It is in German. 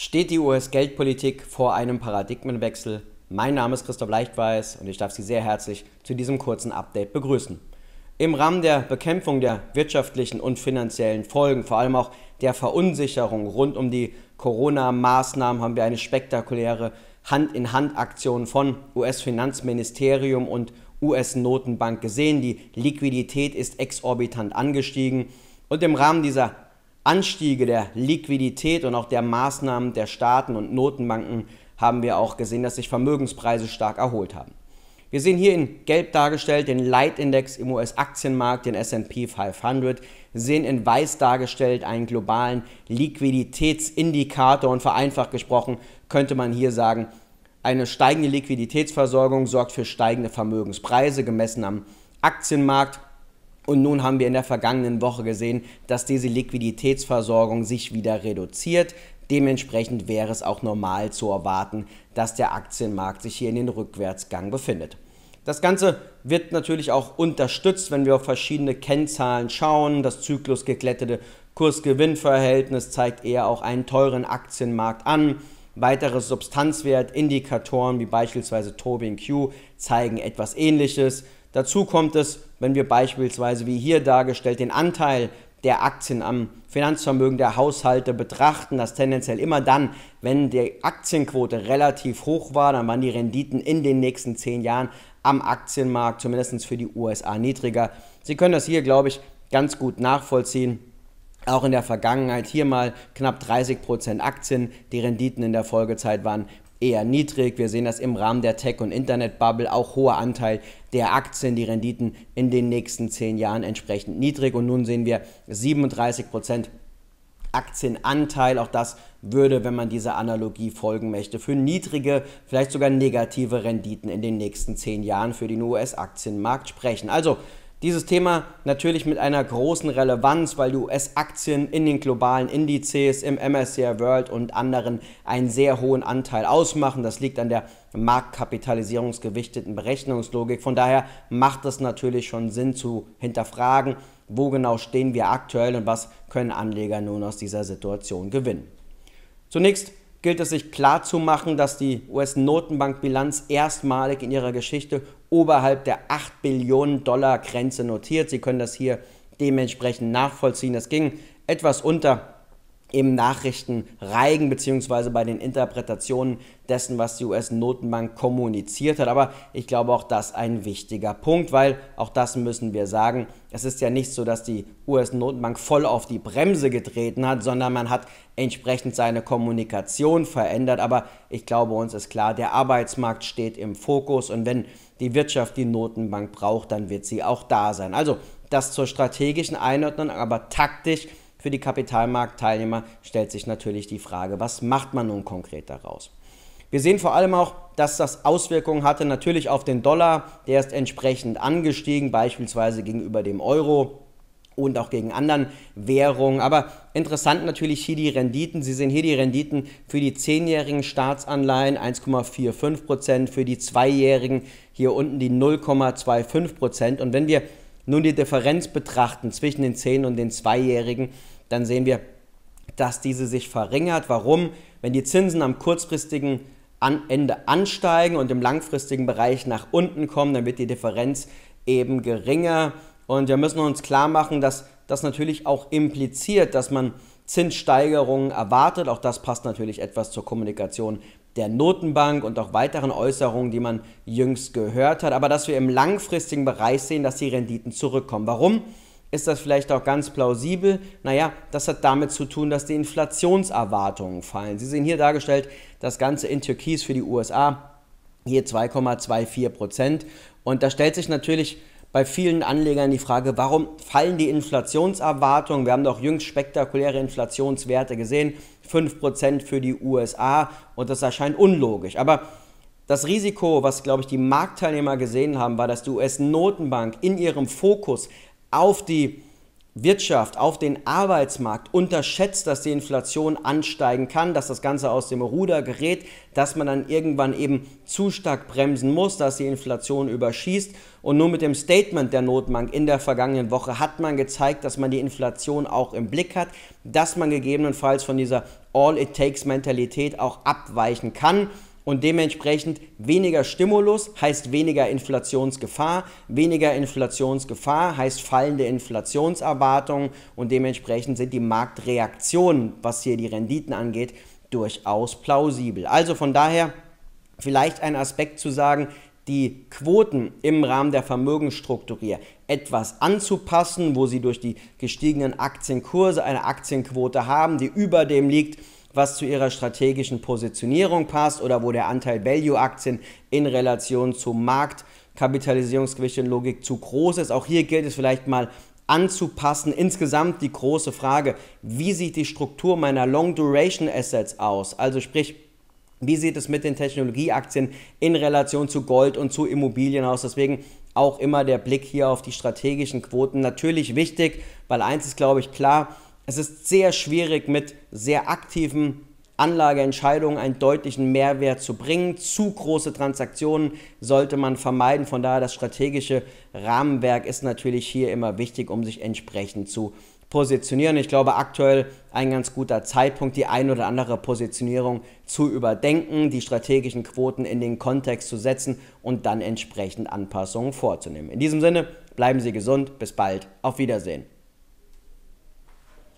Steht die US-Geldpolitik vor einem Paradigmenwechsel? Mein Name ist Christoph Leichtweiß und ich darf Sie sehr herzlich zu diesem kurzen Update begrüßen. Im Rahmen der Bekämpfung der wirtschaftlichen und finanziellen Folgen, vor allem auch der Verunsicherung rund um die Corona-Maßnahmen, haben wir eine spektakuläre Hand-in-Hand-Aktion von US-Finanzministerium und US-Notenbank gesehen. Die Liquidität ist exorbitant angestiegen und im Rahmen dieser Anstiege der Liquidität und auch der Maßnahmen der Staaten und Notenbanken haben wir auch gesehen, dass sich Vermögenspreise stark erholt haben. Wir sehen hier in Gelb dargestellt den Leitindex im US-Aktienmarkt, den SP 500, sehen in Weiß dargestellt einen globalen Liquiditätsindikator und vereinfacht gesprochen könnte man hier sagen, eine steigende Liquiditätsversorgung sorgt für steigende Vermögenspreise gemessen am Aktienmarkt und nun haben wir in der vergangenen Woche gesehen, dass diese Liquiditätsversorgung sich wieder reduziert. Dementsprechend wäre es auch normal zu erwarten, dass der Aktienmarkt sich hier in den Rückwärtsgang befindet. Das Ganze wird natürlich auch unterstützt, wenn wir auf verschiedene Kennzahlen schauen. Das zyklusgeglättete Kurs-Gewinn-Verhältnis zeigt eher auch einen teuren Aktienmarkt an. Weitere Substanzwertindikatoren wie beispielsweise Tobin Q zeigen etwas ähnliches. Dazu kommt es, wenn wir beispielsweise wie hier dargestellt den Anteil der Aktien am Finanzvermögen der Haushalte betrachten, dass tendenziell immer dann, wenn die Aktienquote relativ hoch war, dann waren die Renditen in den nächsten zehn Jahren am Aktienmarkt, zumindest für die USA, niedriger. Sie können das hier, glaube ich, ganz gut nachvollziehen. Auch in der Vergangenheit hier mal knapp 30% Aktien. Die Renditen in der Folgezeit waren eher niedrig. Wir sehen das im Rahmen der Tech- und Internet-Bubble, auch hoher Anteil der Aktien, die Renditen in den nächsten zehn Jahren entsprechend niedrig. Und nun sehen wir 37 Prozent Aktienanteil. Auch das würde, wenn man dieser Analogie folgen möchte, für niedrige, vielleicht sogar negative Renditen in den nächsten zehn Jahren für den US-Aktienmarkt sprechen. Also dieses Thema natürlich mit einer großen Relevanz, weil die US-Aktien in den globalen Indizes im MSCI World und anderen einen sehr hohen Anteil ausmachen. Das liegt an der marktkapitalisierungsgewichteten Berechnungslogik. Von daher macht es natürlich schon Sinn zu hinterfragen, wo genau stehen wir aktuell und was können Anleger nun aus dieser Situation gewinnen. Zunächst gilt es sich klarzumachen, dass die US-Notenbankbilanz erstmalig in ihrer Geschichte oberhalb der 8 Billionen Dollar Grenze notiert. Sie können das hier dementsprechend nachvollziehen. Es ging etwas unter im Nachrichtenreigen beziehungsweise bei den Interpretationen dessen, was die US-Notenbank kommuniziert hat. Aber ich glaube auch das ein wichtiger Punkt, weil auch das müssen wir sagen. Es ist ja nicht so, dass die US-Notenbank voll auf die Bremse getreten hat, sondern man hat entsprechend seine Kommunikation verändert. Aber ich glaube, uns ist klar, der Arbeitsmarkt steht im Fokus und wenn die Wirtschaft die Notenbank braucht, dann wird sie auch da sein. Also das zur strategischen Einordnung, aber taktisch für die Kapitalmarktteilnehmer stellt sich natürlich die Frage, was macht man nun konkret daraus? Wir sehen vor allem auch, dass das Auswirkungen hatte natürlich auf den Dollar, der ist entsprechend angestiegen, beispielsweise gegenüber dem Euro und auch gegen anderen Währungen. Aber interessant natürlich hier die Renditen. Sie sehen hier die Renditen für die 10-jährigen Staatsanleihen 1,45%, für die 2-jährigen hier unten die 0,25%. Und wenn wir nun die Differenz betrachten zwischen den 10- und den 2-Jährigen, dann sehen wir, dass diese sich verringert. Warum? Wenn die Zinsen am kurzfristigen Ende ansteigen und im langfristigen Bereich nach unten kommen, dann wird die Differenz eben geringer. Und wir müssen uns klar machen, dass das natürlich auch impliziert, dass man Zinssteigerungen erwartet. Auch das passt natürlich etwas zur Kommunikation der Notenbank und auch weiteren Äußerungen, die man jüngst gehört hat, aber dass wir im langfristigen Bereich sehen, dass die Renditen zurückkommen. Warum? Ist das vielleicht auch ganz plausibel? Naja, das hat damit zu tun, dass die Inflationserwartungen fallen. Sie sehen hier dargestellt das Ganze in Türkis für die USA, hier 2,24 Prozent. Und da stellt sich natürlich bei vielen Anlegern die Frage, warum fallen die Inflationserwartungen? Wir haben doch jüngst spektakuläre Inflationswerte gesehen, 5% für die USA und das erscheint unlogisch. Aber das Risiko, was, glaube ich, die Marktteilnehmer gesehen haben, war, dass die US-Notenbank in ihrem Fokus auf die Wirtschaft, auf den Arbeitsmarkt unterschätzt, dass die Inflation ansteigen kann, dass das Ganze aus dem Ruder gerät, dass man dann irgendwann eben zu stark bremsen muss, dass die Inflation überschießt. Und nur mit dem Statement der Notbank in der vergangenen Woche hat man gezeigt, dass man die Inflation auch im Blick hat, dass man gegebenenfalls von dieser All-It-Takes-Mentalität auch abweichen kann und dementsprechend weniger Stimulus heißt weniger Inflationsgefahr, weniger Inflationsgefahr heißt fallende Inflationserwartungen und dementsprechend sind die Marktreaktionen, was hier die Renditen angeht, durchaus plausibel. Also von daher vielleicht ein Aspekt zu sagen, die Quoten im Rahmen der Vermögensstrukturierung etwas anzupassen, wo sie durch die gestiegenen Aktienkurse eine Aktienquote haben, die über dem liegt, was zu ihrer strategischen Positionierung passt oder wo der Anteil Value-Aktien in Relation zum Markt, Kapitalisierungsgewichtenlogik zu groß ist. Auch hier gilt es vielleicht mal anzupassen. Insgesamt die große Frage, wie sieht die Struktur meiner Long-Duration-Assets aus? Also sprich, wie sieht es mit den Technologieaktien in Relation zu Gold und zu Immobilien aus? Deswegen auch immer der Blick hier auf die strategischen Quoten natürlich wichtig, weil eins ist, glaube ich, klar, es ist sehr schwierig mit sehr aktiven Anlageentscheidungen einen deutlichen Mehrwert zu bringen. Zu große Transaktionen sollte man vermeiden. Von daher das strategische Rahmenwerk ist natürlich hier immer wichtig, um sich entsprechend zu positionieren. Ich glaube aktuell ein ganz guter Zeitpunkt, die ein oder andere Positionierung zu überdenken, die strategischen Quoten in den Kontext zu setzen und dann entsprechend Anpassungen vorzunehmen. In diesem Sinne, bleiben Sie gesund, bis bald, auf Wiedersehen.